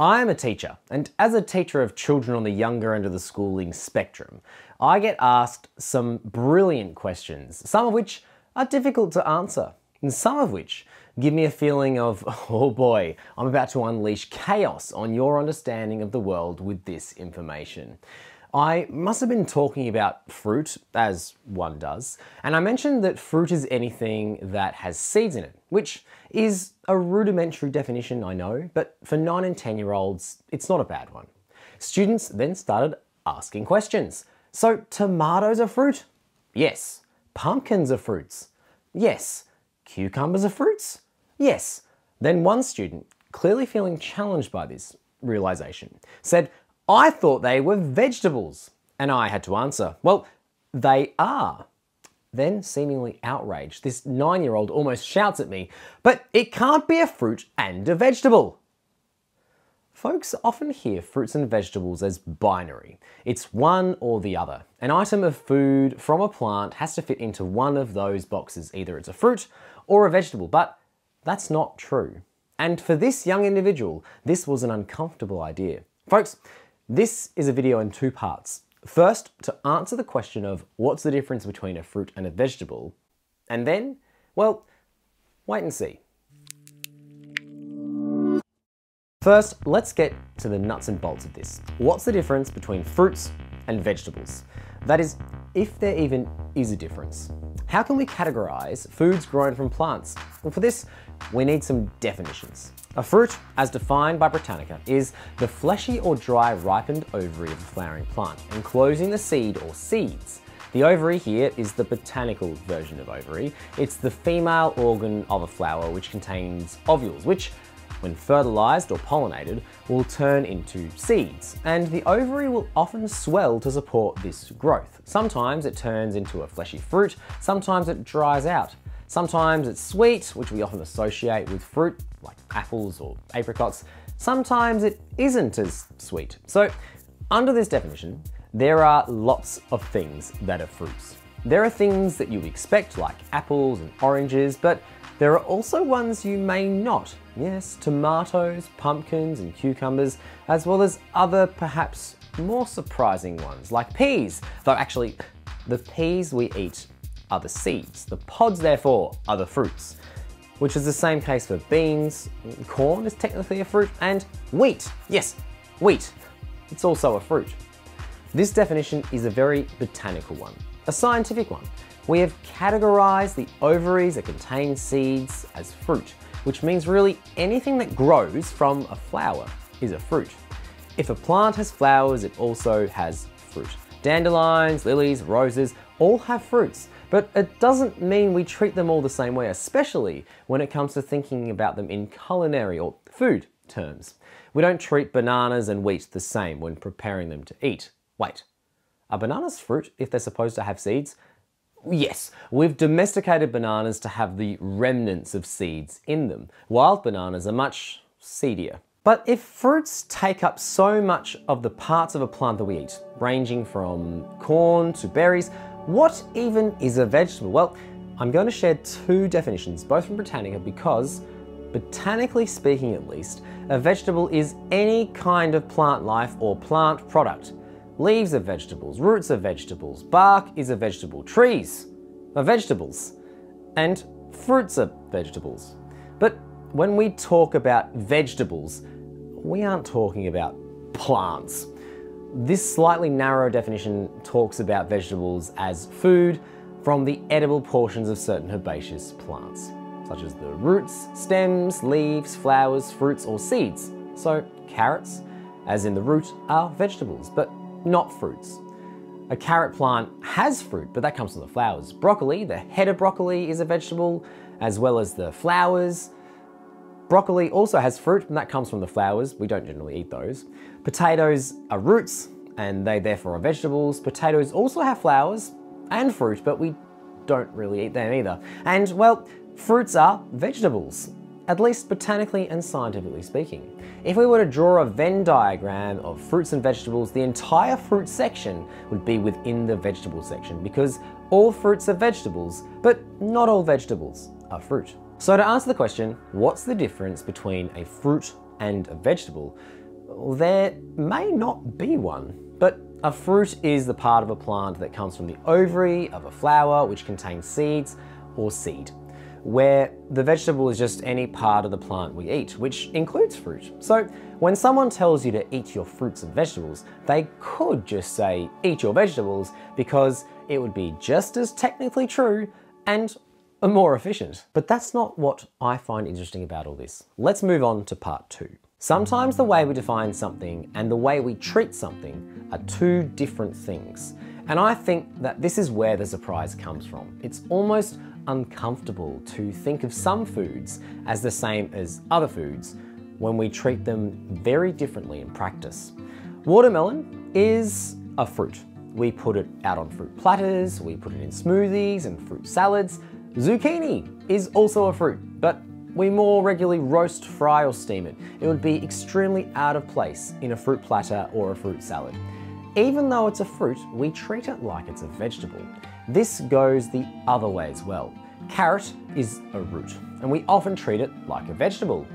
I am a teacher, and as a teacher of children on the younger end of the schooling spectrum, I get asked some brilliant questions, some of which are difficult to answer, and some of which give me a feeling of, oh boy, I'm about to unleash chaos on your understanding of the world with this information. I must have been talking about fruit, as one does, and I mentioned that fruit is anything that has seeds in it, which is a rudimentary definition, I know, but for 9 and 10 year olds, it's not a bad one. Students then started asking questions. So, tomatoes are fruit? Yes. Pumpkins are fruits? Yes. Cucumbers are fruits? Yes. Then one student, clearly feeling challenged by this realization, said, I thought they were vegetables. And I had to answer, well, they are. Then, seemingly outraged, this nine year old almost shouts at me, But it can't be a fruit and a vegetable. Folks often hear fruits and vegetables as binary. It's one or the other. An item of food from a plant has to fit into one of those boxes. Either it's a fruit or a vegetable, but that's not true. And for this young individual, this was an uncomfortable idea. Folks, this is a video in two parts. First, to answer the question of what's the difference between a fruit and a vegetable, and then, well, wait and see. First, let's get to the nuts and bolts of this. What's the difference between fruits and vegetables? That is, if there even is a difference. How can we categorize foods grown from plants? Well, for this, we need some definitions. A fruit, as defined by Britannica, is the fleshy or dry ripened ovary of a flowering plant, enclosing the seed or seeds. The ovary here is the botanical version of ovary. It's the female organ of a flower which contains ovules, which when fertilized or pollinated, will turn into seeds, and the ovary will often swell to support this growth. Sometimes it turns into a fleshy fruit, sometimes it dries out. Sometimes it's sweet, which we often associate with fruit, like apples or apricots. Sometimes it isn't as sweet. So, under this definition, there are lots of things that are fruits. There are things that you expect, like apples and oranges, but there are also ones you may not. Yes, tomatoes, pumpkins, and cucumbers, as well as other perhaps more surprising ones, like peas. Though actually, the peas we eat are the seeds. The pods, therefore, are the fruits, which is the same case for beans, corn is technically a fruit, and wheat. Yes, wheat. It's also a fruit. This definition is a very botanical one, a scientific one. We have categorized the ovaries that contain seeds as fruit, which means really anything that grows from a flower is a fruit. If a plant has flowers, it also has fruit. Dandelions, lilies, roses all have fruits, but it doesn't mean we treat them all the same way, especially when it comes to thinking about them in culinary or food terms. We don't treat bananas and wheat the same when preparing them to eat. Wait, are bananas fruit if they're supposed to have seeds? Yes, we've domesticated bananas to have the remnants of seeds in them. Wild bananas are much seedier. But if fruits take up so much of the parts of a plant that we eat, ranging from corn to berries, what even is a vegetable? Well, I'm going to share two definitions, both from Britannica, because, botanically speaking at least, a vegetable is any kind of plant life or plant product. Leaves are vegetables, roots are vegetables, bark is a vegetable, trees are vegetables, and fruits are vegetables. But when we talk about vegetables, we aren't talking about plants. This slightly narrow definition talks about vegetables as food from the edible portions of certain herbaceous plants, such as the roots, stems, leaves, flowers, fruits, or seeds. So, carrots, as in the root, are vegetables, but not fruits. A carrot plant has fruit, but that comes from the flowers. Broccoli, the head of broccoli is a vegetable, as well as the flowers. Broccoli also has fruit, and that comes from the flowers. We don't generally eat those. Potatoes are roots, and they therefore are vegetables. Potatoes also have flowers and fruit, but we don't really eat them either. And well, fruits are vegetables, at least botanically and scientifically speaking. If we were to draw a Venn diagram of fruits and vegetables, the entire fruit section would be within the vegetable section because all fruits are vegetables, but not all vegetables are fruit. So to answer the question, what's the difference between a fruit and a vegetable? there may not be one. But a fruit is the part of a plant that comes from the ovary of a flower which contains seeds or seed where the vegetable is just any part of the plant we eat, which includes fruit. So when someone tells you to eat your fruits and vegetables, they could just say eat your vegetables because it would be just as technically true and more efficient. But that's not what I find interesting about all this. Let's move on to part two. Sometimes the way we define something and the way we treat something are two different things. And I think that this is where the surprise comes from. It's almost uncomfortable to think of some foods as the same as other foods when we treat them very differently in practice. Watermelon is a fruit. We put it out on fruit platters, we put it in smoothies and fruit salads. Zucchini is also a fruit, but we more regularly roast, fry, or steam it. It would be extremely out of place in a fruit platter or a fruit salad. Even though it's a fruit, we treat it like it's a vegetable. This goes the other way as well. Carrot is a root, and we often treat it like a vegetable,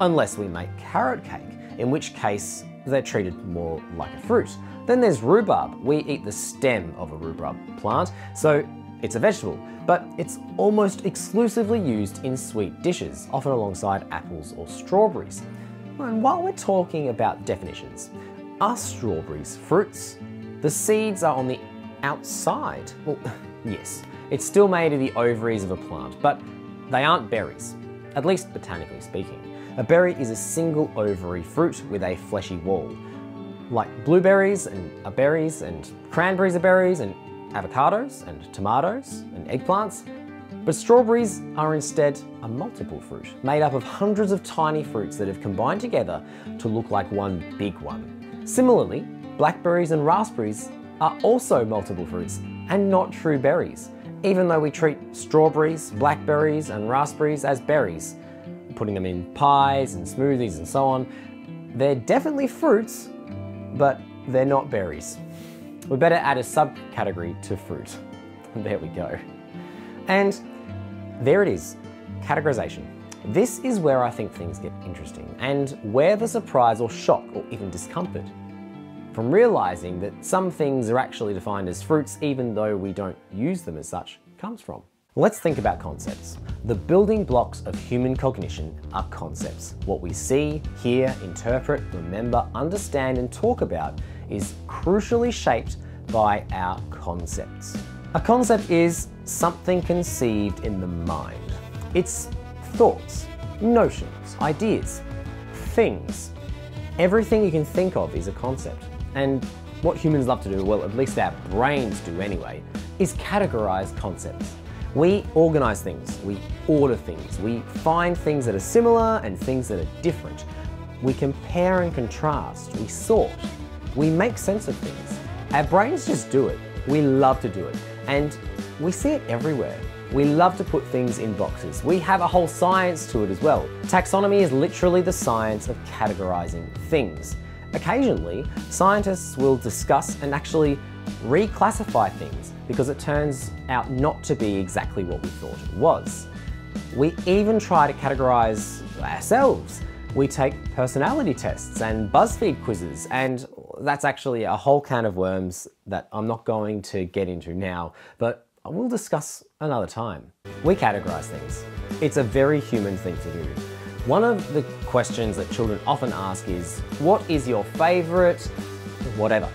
unless we make carrot cake, in which case they're treated more like a fruit. Then there's rhubarb. We eat the stem of a rhubarb plant, so it's a vegetable, but it's almost exclusively used in sweet dishes, often alongside apples or strawberries. And while we're talking about definitions, are strawberries fruits? The seeds are on the outside? Well, yes, it's still made of the ovaries of a plant, but they aren't berries, at least botanically speaking. A berry is a single ovary fruit with a fleshy wall. Like blueberries and are berries and cranberries are berries and avocados and tomatoes and eggplants. But strawberries are instead a multiple fruit, made up of hundreds of tiny fruits that have combined together to look like one big one. Similarly, blackberries and raspberries are also multiple fruits and not true berries, even though we treat strawberries, blackberries, and raspberries as berries, putting them in pies and smoothies and so on. They're definitely fruits, but they're not berries. We better add a subcategory to fruit. There we go. And there it is, categorization. This is where I think things get interesting and where the surprise or shock or even discomfort from realizing that some things are actually defined as fruits even though we don't use them as such comes from. Let's think about concepts. The building blocks of human cognition are concepts. What we see, hear, interpret, remember, understand, and talk about is crucially shaped by our concepts. A concept is something conceived in the mind. It's thoughts, notions, ideas, things. Everything you can think of is a concept. And what humans love to do, well, at least our brains do anyway, is categorize concepts. We organize things, we order things, we find things that are similar and things that are different. We compare and contrast, we sort, we make sense of things. Our brains just do it. We love to do it. And we see it everywhere. We love to put things in boxes. We have a whole science to it as well. Taxonomy is literally the science of categorizing things. Occasionally, scientists will discuss and actually reclassify things because it turns out not to be exactly what we thought it was. We even try to categorize ourselves. We take personality tests and BuzzFeed quizzes, and that's actually a whole can of worms that I'm not going to get into now, but we'll discuss another time. We categorize things. It's a very human thing to do. One of the questions that children often ask is, what is your favorite whatever?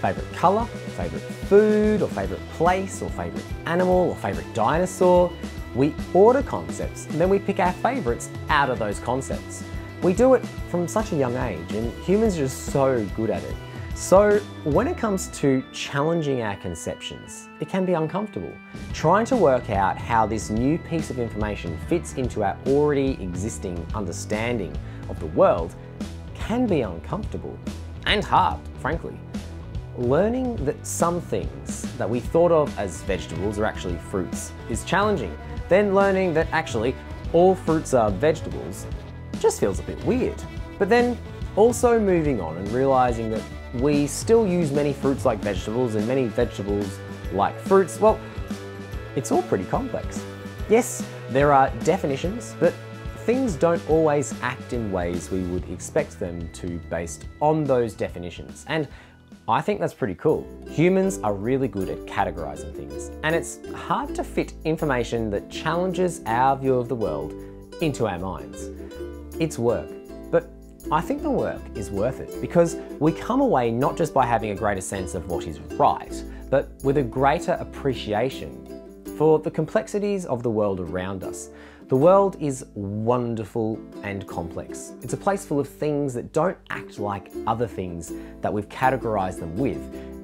Favorite color, favorite food, or favorite place, or favorite animal, or favorite dinosaur? We order concepts and then we pick our favorites out of those concepts. We do it from such a young age and humans are just so good at it. So when it comes to challenging our conceptions, it can be uncomfortable. Trying to work out how this new piece of information fits into our already existing understanding of the world can be uncomfortable and hard, frankly. Learning that some things that we thought of as vegetables are actually fruits is challenging. Then learning that actually all fruits are vegetables just feels a bit weird. But then also moving on and realizing that we still use many fruits like vegetables and many vegetables like fruits. Well, it's all pretty complex. Yes, there are definitions, but things don't always act in ways we would expect them to based on those definitions. And I think that's pretty cool. Humans are really good at categorizing things, and it's hard to fit information that challenges our view of the world into our minds. It's work, but I think the work is worth it because we come away not just by having a greater sense of what is right, but with a greater appreciation for the complexities of the world around us. The world is wonderful and complex. It's a place full of things that don't act like other things that we've categorized them with.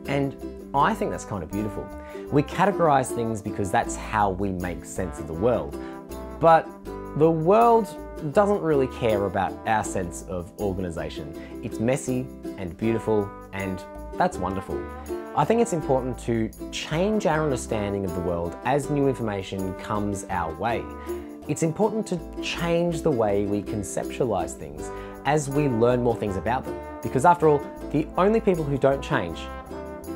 And I think that's kind of beautiful. We categorize things because that's how we make sense of the world. But the world doesn't really care about our sense of organization. It's messy and beautiful and that's wonderful. I think it's important to change our understanding of the world as new information comes our way. It's important to change the way we conceptualize things as we learn more things about them. Because after all, the only people who don't change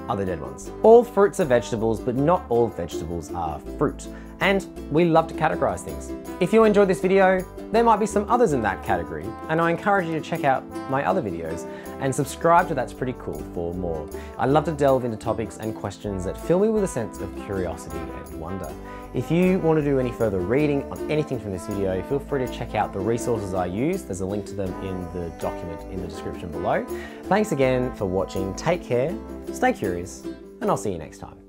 are the dead ones. All fruits are vegetables, but not all vegetables are fruit. And we love to categorize things. If you enjoyed this video, there might be some others in that category, and I encourage you to check out my other videos and subscribe to That's Pretty Cool for more. I love to delve into topics and questions that fill me with a sense of curiosity and wonder. If you want to do any further reading on anything from this video, feel free to check out the resources I use. There's a link to them in the document in the description below. Thanks again for watching. Take care, stay curious, and I'll see you next time.